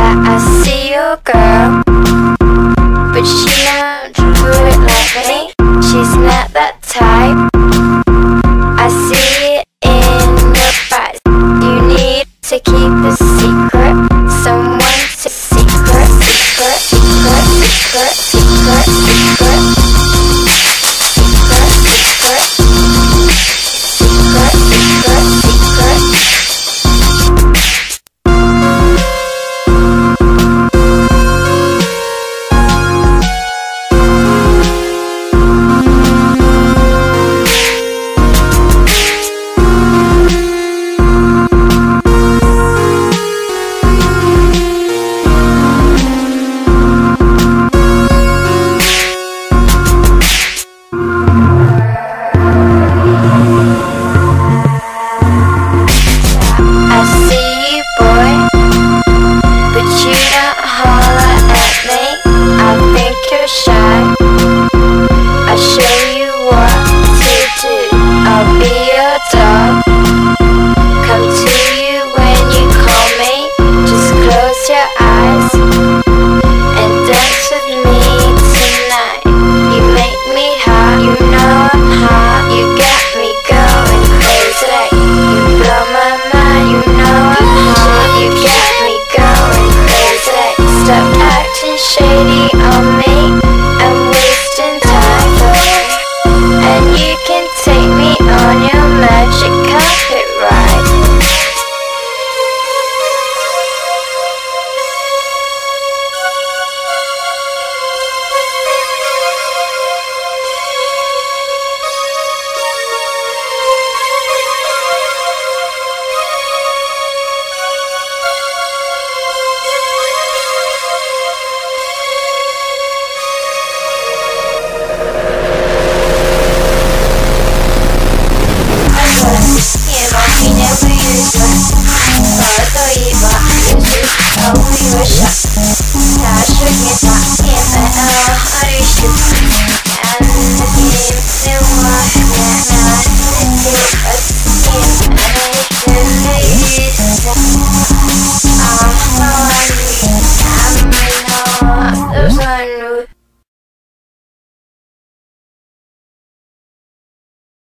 I, see girl, but she not do it like me. She's not that type. time